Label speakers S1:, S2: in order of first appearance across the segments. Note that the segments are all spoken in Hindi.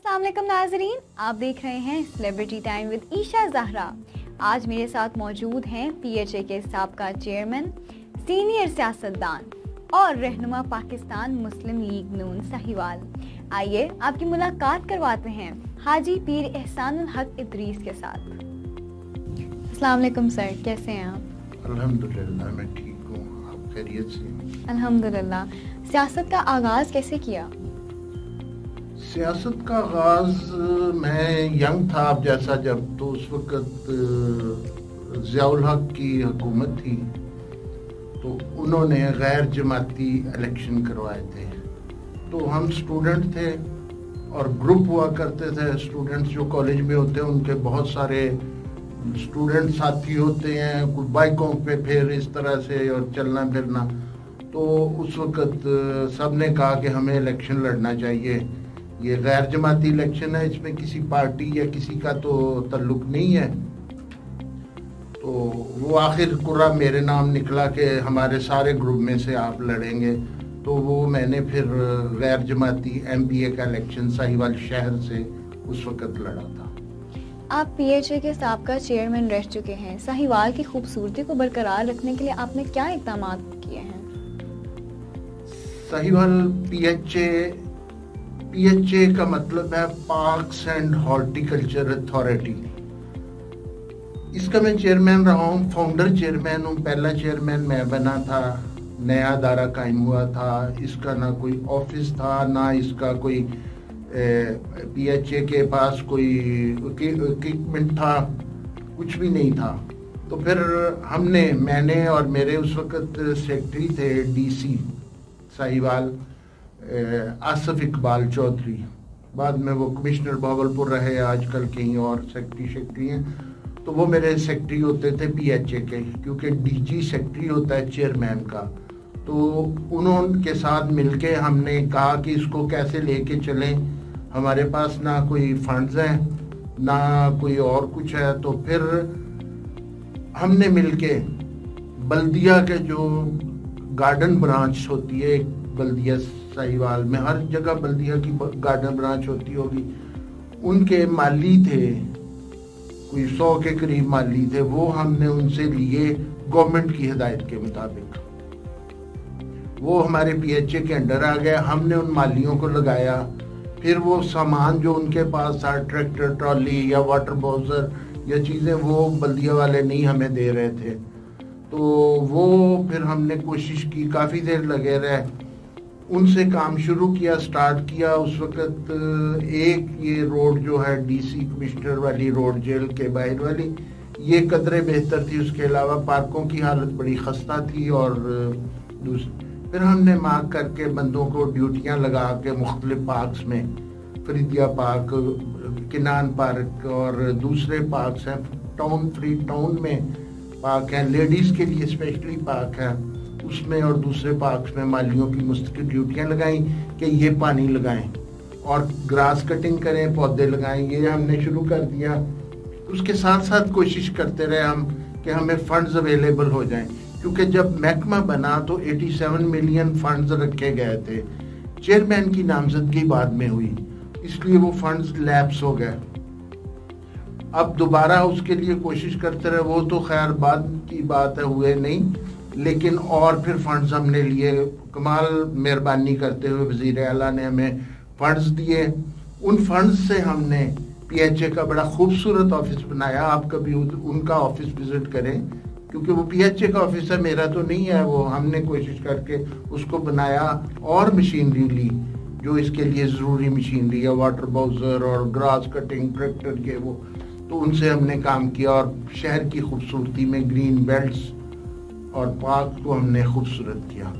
S1: असलम नाजरीन। आप देख रहे हैं celebrity time with Isha Zahra. आज मेरे साथ मौजूद हैं पीएचए के सबका चेयरमैन सीनियर सियासतदान और रहनुमा पाकिस्तान मुस्लिम लीग नून साहिवाल। आइए आपकी मुलाकात करवाते हैं हाजी पीर एहसान हक इदरीस के साथ। अस्सलाम सर कैसे हैं आप?
S2: अल्हम्दुलिल्लाह मैं ठीक हूँ। आप खैरियत से
S1: अल्हम्दुलिल्लाह। सियासत का आगाज़ कैसे किया?
S2: सियासत का आगाज़, मैं यंग था आप जैसा जब तो उस वक़्त ज़ियाउल हक की हुकूमत थी तो उन्होंने गैर जमाती इलेक्शन करवाए थे। तो हम स्टूडेंट थे और ग्रुप हुआ करते थे। स्टूडेंट्स जो कॉलेज में होते हैं, उनके बहुत सारे स्टूडेंट साथी होते हैं, कुछ बाइकों पे फिर इस तरह से और चलना फिरना। तो उस वक़्त सबने कहा कि हमें इलेक्शन लड़ना चाहिए। ये गैर जमाती इलेक्शन है इसमें किसी पार्टी या किसी का तो तल्लुक नहीं है। तो वो आखिर कुरा मेरे नाम निकला कि हमारे सारे ग्रुप में से आप लड़ेंगे। तो वो मैंने फिर गैर जमाती एम का इलेक्शन साहिवाल शहर से उस वक़्त लड़ा था।
S1: आप पीएचए के सबका चेयरमैन रह चुके हैं। साहिवाल की खूबसूरती को बरकरार रखने के लिए आपने क्या इकदाम किए हैं?
S2: साहिवाल पीएचए पीएचए का मतलब है पार्क्स एंड हॉर्टिकल्चर अथॉरिटी इसका मैं चेयरमैन रहा हूँ फाउंडर चेयरमैन हूँ, पहला चेयरमैन मैं बना था, नया दायरा कायम हुआ था, इसका ना कोई ऑफ़िस था, ना इसका कोई पीएचए के पास कोई इक्विपमेंट था, कुछ भी नहीं था। तो फिर हमने, मैंने और मेरे उस वक्त सेक्रेटरी थे डीसी साहिवाल। आसफ इकबाल चौधरी। बाद में वो कमिश्नर भावलपुर रहे, आजकल कहीं और सेक्रेटरी सेक्रेटरी हैं। तो वो मेरे सेक्रेटरी होते थे पीएचए के, क्योंकि डीजी सेक्रेटरी होता है चेयरमैन का। तो उन्होंने साथ मिलके हमने कहा कि इसको कैसे लेके चलें, हमारे पास ना कोई फंड्स हैं, ना कोई और कुछ है। तो फिर हमने मिलके बल्दिया के जो गार्डन ब्रांच होती है बल्दिया साहिवाल में, हर जगह बल्दिया की गार्डन ब्रांच होती होगी। उनके माली थे, कोई सौ के करीब माली थे, वो हमने उनसे लिए गवर्नमेंट की हिदायत के मुताबिक। वो हमारे पीएचए के अंडर आ गए, हमने उन मालियों को लगाया। फिर वो सामान जो उनके पास था ट्रैक्टर ट्रॉली या वाटर बाउजर या चीज़ें, वो बल्दिया वाले नहीं हमें दे रहे थे। तो वो फिर हमने कोशिश की, काफ़ी देर लगे रहे। उनसे काम शुरू किया स्टार्ट किया। उस वक्त एक ये रोड जो है डीसी कमिश्नर वाली रोड जेल के बाहर वाली, ये कदरे बेहतर थी। उसके अलावा पार्कों की हालत बड़ी खस्ता थी और फिर हमने मांग करके बंदों को ड्यूटियाँ लगा के मुख्तलिफ़ पार्क्स में, फरीदिया पार्क, किनान पार्क और दूसरे पार्क्स हैं। टाउन फ्री टाउन में पार्क हैं। लेडीज़ के लिए स्पेशली पार्क हैं। उसमें और दूसरे पार्क में मालियों की मुस्तकिल ड्यूटियाँ लगाई कि ये पानी लगाएँ और ग्रास कटिंग करें, पौधे लगाएँ, ये हमने शुरू कर दिया। उसके साथ साथ कोशिश करते रहे हम कि हमें फंड्स अवेलेबल हो जाएँ, क्योंकि जब महकमा बना तो 87 मिलियन फंड्स रखे गए थे। चेयरमैन की नामजदगी बाद में हुई, इसलिए वो फंड्स लैप्स हो गए। अब दोबारा उसके लिए कोशिश करते रहे, वो तो खैर बाद की बात है, हुए नहीं। लेकिन और फिर फंड्स हमने लिए। कमाल मेहरबानी करते हुए वज़ीर अला ने हमें फंड्स दिए। उन फंड्स से हमने पीएचए का बड़ा खूबसूरत ऑफ़िस बनाया। आप कभी उनका ऑफ़िस विज़िट करें, क्योंकि वो पीएचए का ऑफ़िस है, मेरा तो नहीं है। वो हमने कोशिश करके उसको बनाया और मशीनरी ली, जो इसके लिए ज़रूरी मशीनरी है। वाटर बाउजर और ग्रास कटिंग ट्रैक्टर के वो। तो उनसे हमने काम किया और शहर की खूबसूरती में ग्रीन बेल्ट्स और पार्क को हमने खूबसूरत किया।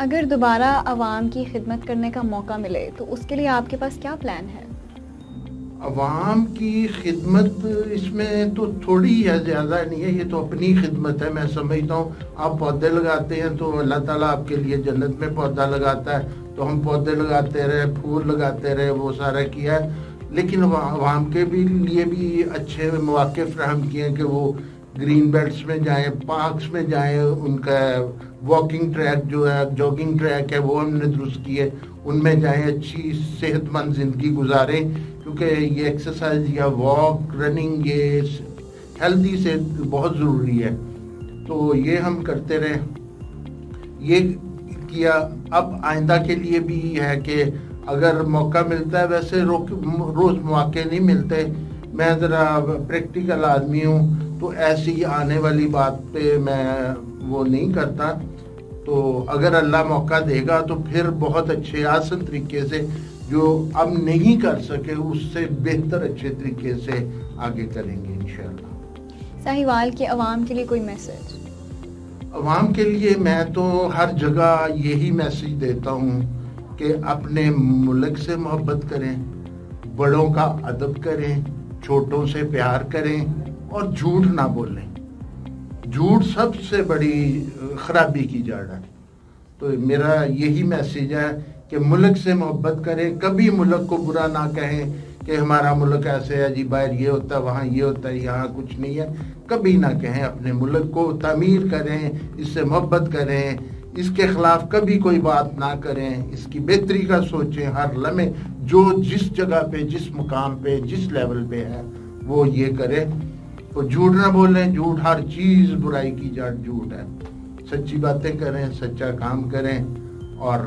S1: अगर दोबारा आवाम की खिदमत करने का मौका मिले तो उसके लिए आपके पास क्या प्लान है?
S2: अवाम की खिदमत इसमें तो थोड़ी है ज़्यादा नहीं है। ये तो अपनी खिदमत है मैं समझता हूँ। आप पौधे लगाते हैं तो अल्लाह ताला आपके लिए जन्नत में पौधा लगाता है। तो हम पौधे लगाते रहे फूल लगाते रहे वो सारा किया है। लेकिन आवाम के भी लिए भी अच्छे मौके फ्राहम किए हैं कि वो ग्रीन बेल्ट्स में जाएँ पार्क्स में जाएँ, उनका वॉकिंग ट्रैक जो है जॉगिंग ट्रैक है, वो हमने दुरुस्त किए। उनमें जाएँ, अच्छी सेहतमंद ज़िंदगी गुजारें, क्योंकि ये एक्सरसाइज या वॉक रनिंग ये हेल्दी से बहुत ज़रूरी है। तो ये हम करते रहे। ये किया, अब आइंदा के लिए भी है कि अगर मौका मिलता है, वैसे रोज़ मौके नहीं मिलते। मैं ज़रा प्रैक्टिकल आदमी हूँ तो ऐसी आने वाली बात पे मैं वो नहीं करता। तो अगर अल्लाह मौका देगा तो फिर बहुत अच्छे आसन तरीके से जो अब नहीं कर सके उससे बेहतर अच्छे तरीके से आगे करेंगे इंशाल्लाह।
S1: साहिवाल के अवाम के लिए कोई मैसेज?
S2: अवाम के लिए मैं तो हर जगह यही मैसेज देता हूँ कि अपने मुल्क से मोहब्बत करें बड़ों का अदब करें छोटों से प्यार करें और झूठ ना बोलें झूठ सबसे बड़ी खराबी की जड़ है। तो मेरा यही मैसेज है कि मुल्क से मोहब्बत करें, कभी मुल्क को बुरा ना कहें कि हमारा मुल्क ऐसे है जी, बाहर ये होता है, वहाँ ये होता है, यहाँ कुछ नहीं है। कभी ना कहें, अपने मुल्क को तमीर करें, इससे मोहब्बत करें, इसके खिलाफ कभी कोई बात ना करें, इसकी बेहतरी का सोचें, हर लम्हे, जो जिस जगह पे, जिस मुकाम पे, जिस लेवल पे है, वो ये करें। तो झूठ ना बोलें झूठ हर चीज़ बुराई की जड़ झूठ है। सच्ची बातें करें सच्चा काम करें और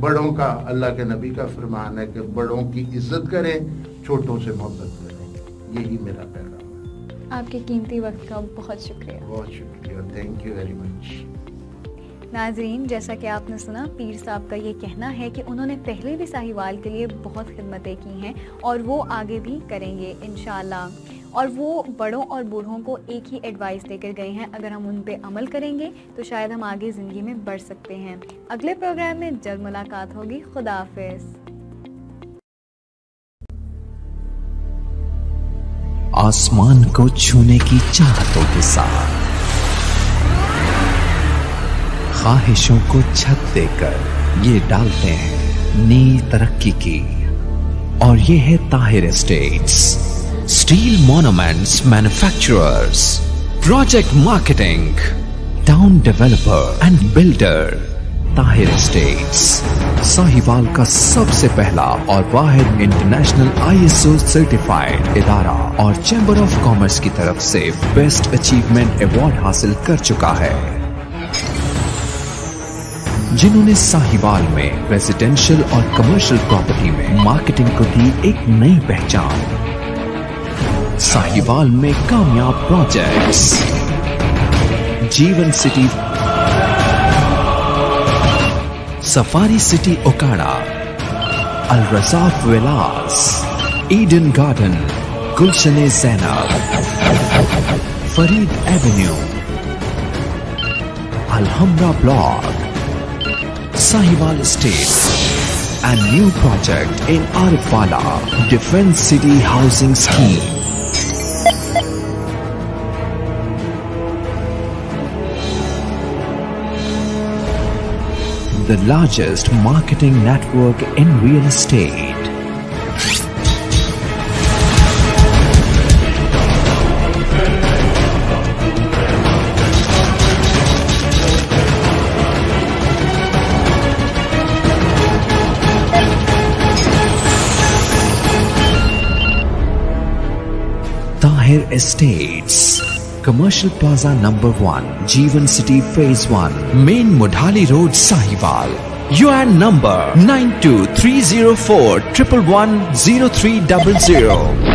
S2: बड़ों का अल्लाह के नबी का फरमान है कि बड़ों की इज़्ज़त करें छोटों से मोहब्बत करें। यही मेरा पैगाम है।
S1: आपके कीमती वक्त का बहुत शुक्रिया।
S2: बहुत शुक्रिया। थैंक यू वेरी मच
S1: नाजरीन जैसा कि आपने सुना पीर साहब का ये कहना है कि उन्होंने पहले भी साहिवाल के लिए बहुत खिदमतें की हैं और वो आगे भी करेंगे इनशाला और वो बड़ों और बूढ़ों को एक ही एडवाइस देकर गए हैं। अगर हम उन पर अमल करेंगे तो शायद हम आगे ज़िंदगी में बढ़ सकते हैं। अगले प्रोग्राम में जल्द मुलाकात होगी। खुदा हाफिज।
S3: आसमान को छूने की चाहतों के साथ, ख्वाहिशों को छत देकर ये डालते हैं नई तरक्की की। और ये है Tahir estates Steel Monuments Manufacturers, Project Marketing, Town Developer and Builder, Tahir estates Sahiwal का सबसे पहला और वाहिद इंटरनेशनल आईएसओ सर्टिफाइड इदारा और चैम्बर ऑफ़ कॉमर्स की तरफ़ से बेस्ट अचीवमेंट अवार्ड हासिल कर चुका है जिन्होंने साहिवाल में रेजिडेंशियल और कमर्शियल प्रॉपर्टी में मार्केटिंग को दी एक नई पहचान साहिवाल में कामयाब projects Jeevan City. Safari City Okara. Al Rajaf villas. Eden Garden, Gulshan Zainab Farid Avenue. Alhamra block. Sahiwal estate and new project in Arifwala defence city housing scheme the largest marketing network in real estate. Tahir Estates Commercial Plaza number 1, Jeevan City Phase 1, Main Mudhali Road, Sahiwal. UN number 923041110300.